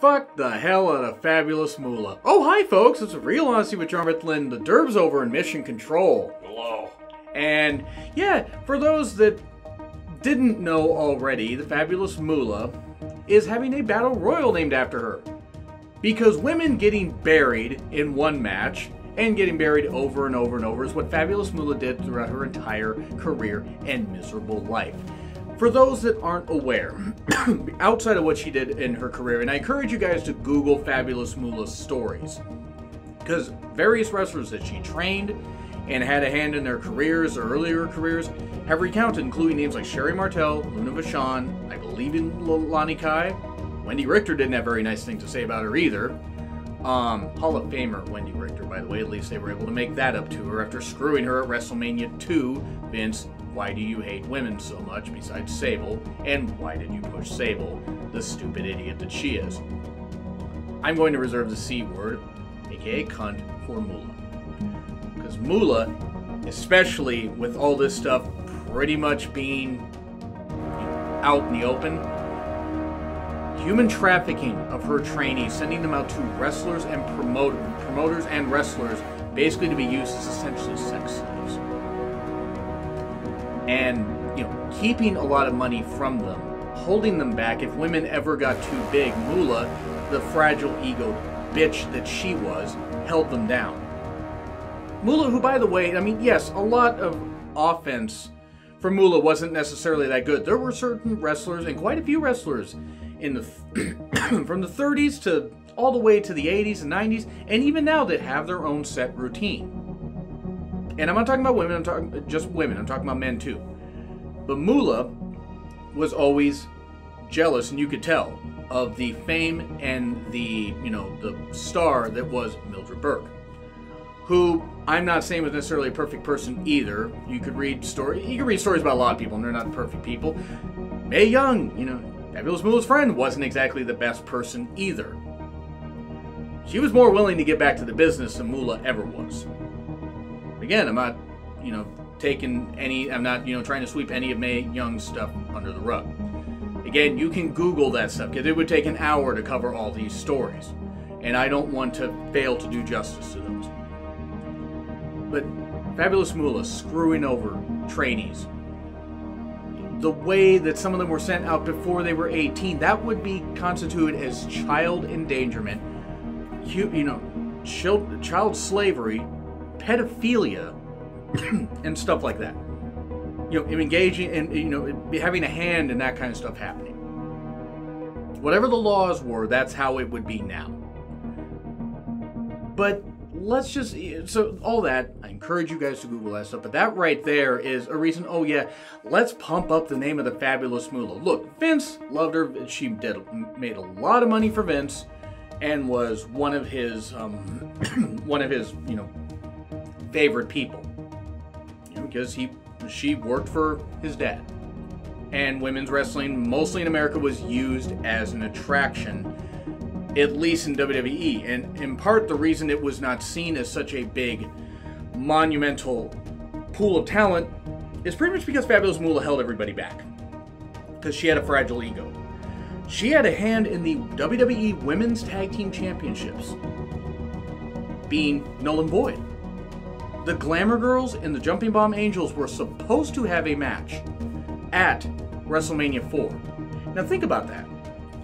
Fuck the hell out of Fabulous Moolah. Oh, hi, folks. It's a real honesty with Jonn Ritland. The Derb's over in Mission Control. Hello. And yeah, for those that didn't know already, the Fabulous Moolah is having a battle royal named after her. Because women getting buried in one match and getting buried over and over and over is what Fabulous Moolah did throughout her entire career and miserable life. For those that aren't aware, outside of what she did in her career, and I encourage you guys to Google Fabulous Moolah's stories, because various wrestlers that she trained and had a hand in their careers or earlier careers have recounted, including names like Sherri Martel, Luna Vachon, I believe in Lani Kai. Wendy Richter didn't have very nice things to say about her either. Um, Hall of Famer Wendy Richter, by the way, at least they were able to make that up to her after screwing her at WrestleMania 2. Vince, why do you hate women so much besides Sable? And why did you push Sable, the stupid idiot that she is? I'm going to reserve the C word, aka cunt, for Moolah. Because Moolah, especially with all this stuff pretty much being out in the open, human trafficking of her trainees, sending them out to wrestlers and promote, promoters and wrestlers, basically to be used as essentially sex slaves. And, you know, keeping a lot of money from them, holding them back if women ever got too big. Moolah, the fragile ego bitch that she was, held them down. Moolah, who, by the way, I mean, yes, a lot of offense for Moolah wasn't necessarily that good. There were certain wrestlers, and quite a few wrestlers, in the from the 30s to all the way to the 80s and 90s, and even now that have their own set routine. And I'm not talking about women, I'm talking just women, I'm talking about men too. But Moolah was always jealous, and you could tell, of the fame and the, you know, the star that was Mildred Burke. Who I'm not saying was necessarily a perfect person either. You could read story you could read stories about a lot of people, and they're not perfect people. Mae Young, you know, Fabulous Moolah's friend wasn't exactly the best person either. She was more willing to get back to the business than Mula ever was. Again, I'm not, you know, taking any, I'm not, you know, trying to sweep any of Mae Young's stuff under the rug. Again, you can Google that stuff because it would take an hour to cover all these stories. And I don't want to fail to do justice to those. But Fabulous Moolah screwing over trainees. The way that some of them were sent out before they were 18, that would be constituted as child endangerment, you, you know, child, child slavery, pedophilia, and stuff like that. You know, engaging in, you know, having a hand in that kind of stuff happening. Whatever the laws were, that's how it would be now. But let's just so all that i encourage you guys to google that stuff but that right there is a reason oh yeah let's pump up the name of the fabulous moolah look vince loved her she did made a lot of money for vince and was one of his um, one of his you know favorite people because he she worked for his dad and women's wrestling mostly in america was used as an attraction at least in WWE. And in part, the reason it was not seen as such a big, monumental pool of talent is pretty much because Fabulous Moolah held everybody back. Because she had a fragile ego. She had a hand in the WWE Women's Tag Team Championships, being null and void. The Glamour Girls and the Jumping Bomb Angels were supposed to have a match at WrestleMania 4. Now, think about that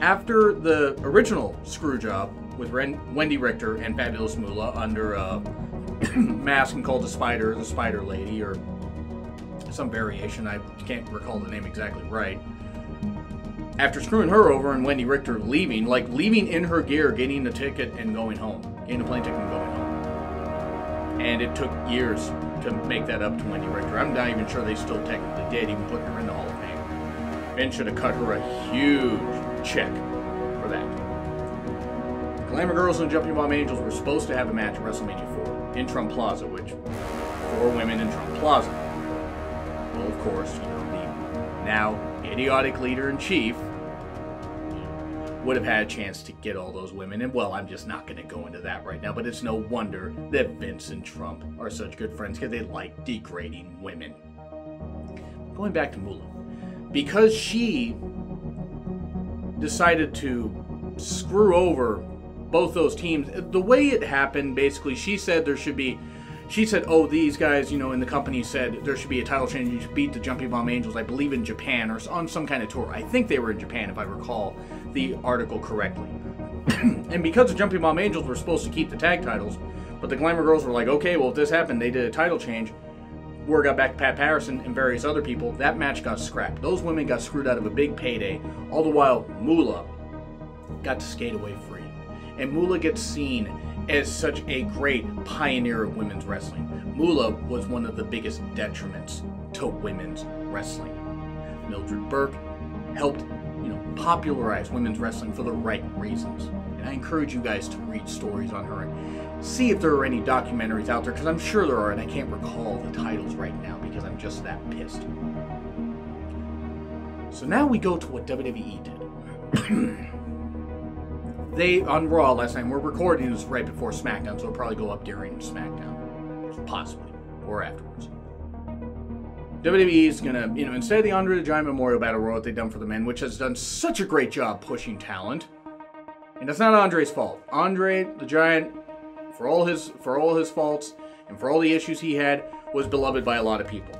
after the original screw job with Ren- Wendy Richter and Fabulous Moolah under uh, a mask and called the Spider, the Spider Lady, or some variation, I can't recall the name exactly right. After screwing her over and Wendy Richter leaving, like leaving in her gear, getting the ticket and going home, getting a plane ticket and going home. And it took years to make that up to Wendy Richter. I'm not even sure they still technically did, even putting her in the Hall of Fame. Ben should have cut her a huge check for that. Glamour Girls and Jumping Bomb Angels were supposed to have a match at WrestleMania 4 in Trump Plaza, which four women in Trump Plaza. Well, of course, you know, the now idiotic leader in chief would have had a chance to get all those women. And well, I'm just not going to go into that right now, but it's no wonder that Vince and Trump are such good friends because they like degrading women. Going back to Moolah. Because she decided to screw over both those teams. The way it happened, basically, she said there should be. She said, "Oh, these guys, you know, in the company said there should be a title change. You beat the Jumping Bomb Angels, I believe, in Japan or on some kind of tour. I think they were in Japan, if I recall the article correctly. and because the Jumping Bomb Angels were supposed to keep the tag titles, but the Glamour Girls were like, okay, well, if this happened, they did a title change. Word got back to Pat Patterson and various other people. That match got scrapped. Those women got screwed out of a big payday. All the while, Moolah got to skate away free. And Moolah gets seen as such a great pioneer of women's wrestling. Moolah was one of the biggest detriments to women's wrestling. Mildred Burke helped, you know, popularize women's wrestling for the right reasons. And I encourage you guys to read stories on her and see if there are any documentaries out there, because I'm sure there are, and I can't recall the titles right now because I'm just that pissed. So now we go to what WWE did. they on Raw last night. We're recording this right before SmackDown, so it'll probably go up during SmackDown, possibly, or afterwards. WWE is gonna, you know, instead of the Andre the Giant Memorial Battle Royal that they've done for the men, which has done such a great job pushing talent, and it's not Andre's fault. Andre the Giant, for all his for all his faults and for all the issues he had, was beloved by a lot of people,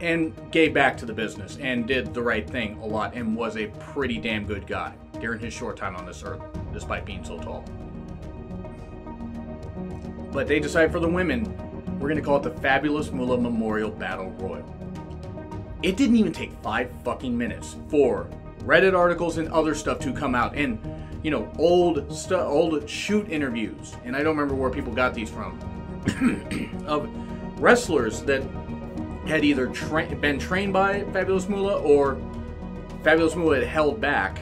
and gave back to the business and did the right thing a lot and was a pretty damn good guy during his short time on this earth, despite being so tall. But they decide for the women, we're going to call it the Fabulous Moolah Memorial Battle Royal. It didn't even take five fucking minutes for Reddit articles and other stuff to come out, and you know, old stuff, old shoot interviews, and I don't remember where people got these from, of wrestlers that had either tra- been trained by Fabulous Moolah or Fabulous Moolah had held back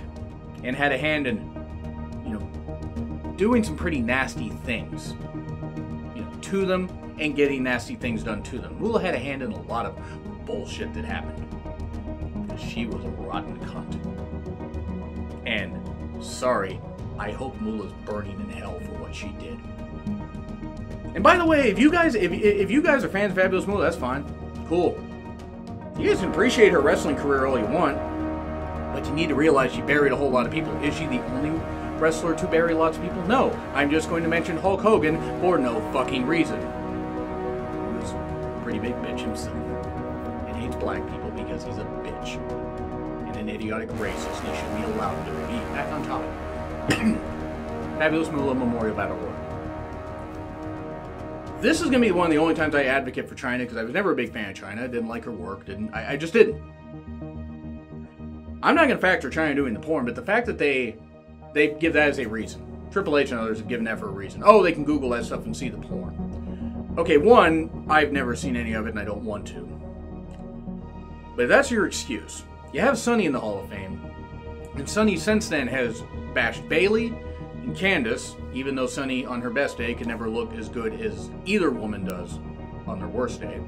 and had a hand in, you know, doing some pretty nasty things, you know, to them and getting nasty things done to them. Moolah had a hand in a lot of bullshit that happened. She was a rotten cunt. And sorry, I hope Moolah's burning in hell for what she did. And by the way, if you guys if, if you guys are fans of Fabulous Moolah, that's fine. Cool. You guys can appreciate her wrestling career all you want, but you need to realize she buried a whole lot of people. Is she the only wrestler to bury lots of people? No. I'm just going to mention Hulk Hogan for no fucking reason. Pretty big bitch himself. And hates black people because he's a bitch. And an idiotic racist. He should be allowed to be back on top. Fabulous Moolah Memorial Battle Royal. This is going to be one of the only times I advocate for Chyna because I was never a big fan of Chyna. I didn't like her work. Didn't I, I just didn't. I'm not going to factor Chyna doing the porn, but the fact that they they give that as a reason. Triple H and others have given that for a reason. Oh, they can Google that stuff and see the porn. Okay, one, I've never seen any of it and I don't want to. But if that's your excuse, you have Sunny in the Hall of Fame, and Sunny since then has bashed Bayley and Candice, even though Sunny on her best day can never look as good as either woman does on their worst day.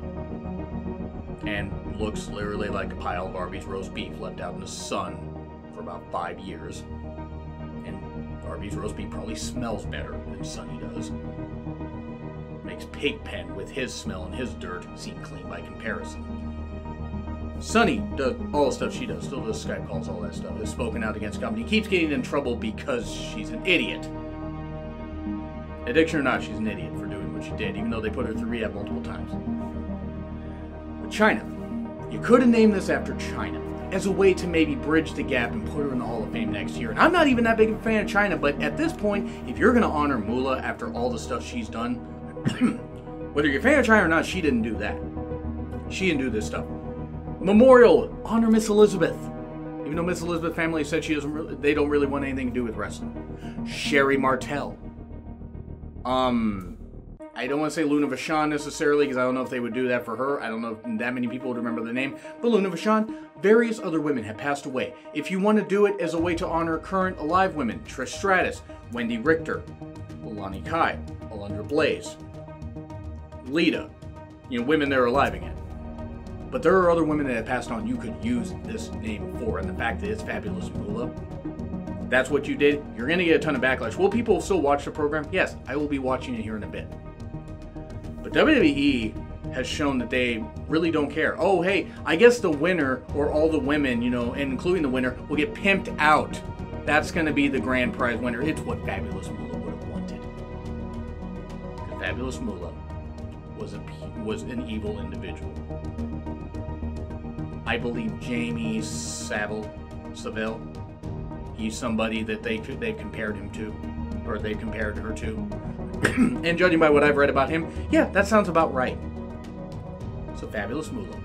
And looks literally like a pile of Arby's roast beef left out in the sun for about five years. And Arby's roast beef probably smells better than Sunny does. Makes Pigpen with his smell and his dirt seem clean by comparison. Sunny does all the stuff she does, still does Skype calls, all that stuff, is spoken out against company, keeps getting in trouble because she's an idiot. Addiction or not, she's an idiot for doing what she did, even though they put her through rehab multiple times. But Chyna, you could have named this after Chyna as a way to maybe bridge the gap and put her in the Hall of Fame next year. And I'm not even that big of a fan of Chyna, but at this point, if you're going to honor Moolah after all the stuff she's done, whether you're a fan of Chyna or not, she didn't do that. She didn't do this stuff. Memorial, honor Miss Elizabeth. Even though Miss Elizabeth family said she doesn't really, they don't really want anything to do with wrestling. Sherri Martel. Um, I don't want to say Luna Vachon necessarily because I don't know if they would do that for her. I don't know if that many people would remember the name. But Luna Vachon, various other women have passed away. If you want to do it as a way to honor current alive women, Trish Stratus, Wendy Richter, Lani Kai, Alundra Blaze, Lita, you know, women that are alive again. But there are other women that have passed on you could use this name for, and the fact that it's Fabulous Moolah, that's what you did, you're going to get a ton of backlash. Will people still watch the program? Yes, I will be watching it here in a bit. But WWE has shown that they really don't care. Oh, hey, I guess the winner or all the women, you know, and including the winner, will get pimped out. That's going to be the grand prize winner. It's what Fabulous Moolah would have wanted. Fabulous Moolah was a was an evil individual. I believe Jamie Savile, Saville, he's somebody that they they've compared him to, or they compared her to. and judging by what I've read about him, yeah, that sounds about right. So fabulous Moolah.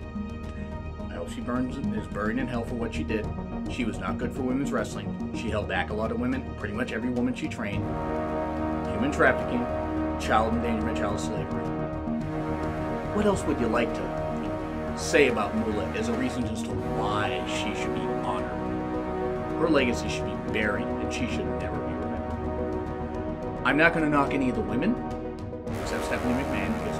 I hope she burns is buried in hell for what she did. She was not good for women's wrestling. She held back a lot of women, pretty much every woman she trained. Human trafficking, child endangerment, child slavery. What else would you like to say about Moolah as a reason as to why she should be honored? Her legacy should be buried, and she should never be remembered. I'm not going to knock any of the women, except Stephanie McMahon, because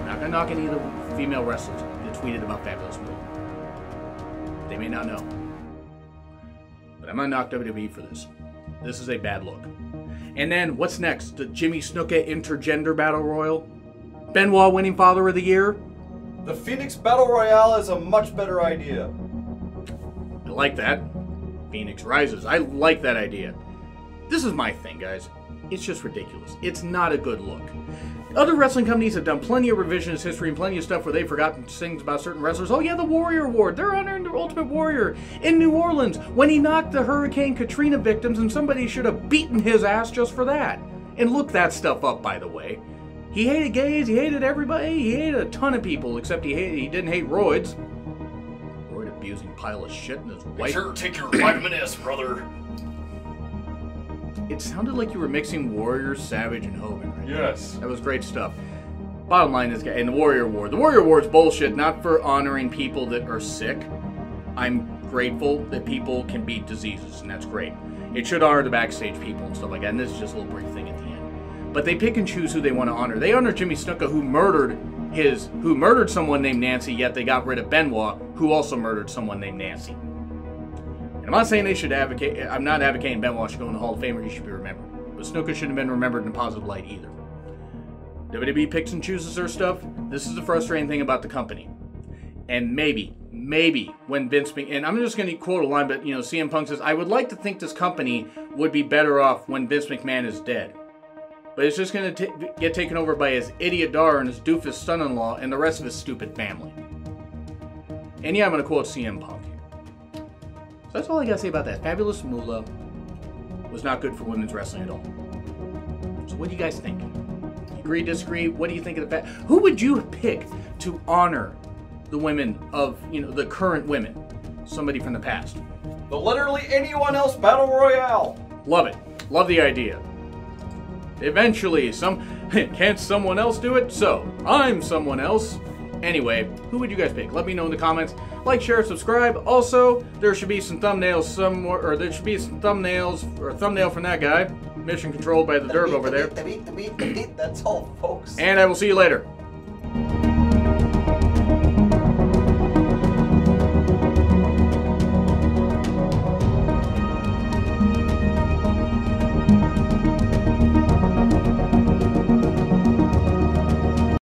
I'm not going to knock any of the female wrestlers that tweeted about Fabulous Moolah. They may not know. But I'm going to knock WWE for this. This is a bad look. And then, what's next? The Jimmy Snuka Intergender Battle Royal? Benoit winning Father of the Year? The Phoenix Battle Royale is a much better idea. I like that. Phoenix Rises. I like that idea. This is my thing, guys. It's just ridiculous. It's not a good look. Other wrestling companies have done plenty of revisionist history and plenty of stuff where they've forgotten things about certain wrestlers. Oh yeah, the Warrior Award. They're honoring the Ultimate Warrior in New Orleans when he knocked the Hurricane Katrina victims, and somebody should have beaten his ass just for that. And look that stuff up, by the way. He hated gays. He hated everybody. He hated a ton of people, except he hated, he didn't hate roids. Roid abusing pile of shit and his wife. Sure, take your vitamin S, brother. It sounded like you were mixing Warrior, Savage, and Hogan. Right there. Yes. That was great stuff. Bottom line is, and the Warrior Award. The Warrior Award's bullshit, not for honoring people that are sick. I'm grateful that people can beat diseases, and that's great. It should honor the backstage people and stuff like that, and this is just a little brief thing at the end. But they pick and choose who they want to honor. They honor Jimmy Snuka, who murdered his, who murdered someone named Nancy, yet they got rid of Benoit, who also murdered someone named Nancy. And I'm not saying they should advocate. I'm not advocating Benoit should go in the Hall of Fame or he should be remembered. But Snuka shouldn't have been remembered in a positive light either. WWE picks and chooses their stuff. This is the frustrating thing about the company. And maybe, maybe when Vince Mc- and I'm just going to quote a line, but you know, CM Punk says, "I would like to think this company would be better off when Vince McMahon is dead." But it's just going to get taken over by his idiot daughter and his doofus son-in-law and the rest of his stupid family. And yeah, I'm going to quote CM Punk. So that's all I got to say about that. Fabulous Moolah was not good for women's wrestling at all. So what do you guys think? Agree, disagree? What do you think of the fact? Who would you pick to honor the women of, you know, the current women? Somebody from the past. The literally anyone else battle royale. Love it. Love the idea. Eventually, some can't someone else do it? So I'm someone else. Anyway, who would you guys pick? Let me know in the comments. Like, share, subscribe. Also, there should be some thumbnails somewhere, or there should be some thumbnails, or a thumbnail from that guy. Mission controlled by the Derb over there. That's all, folks. And I will see you later.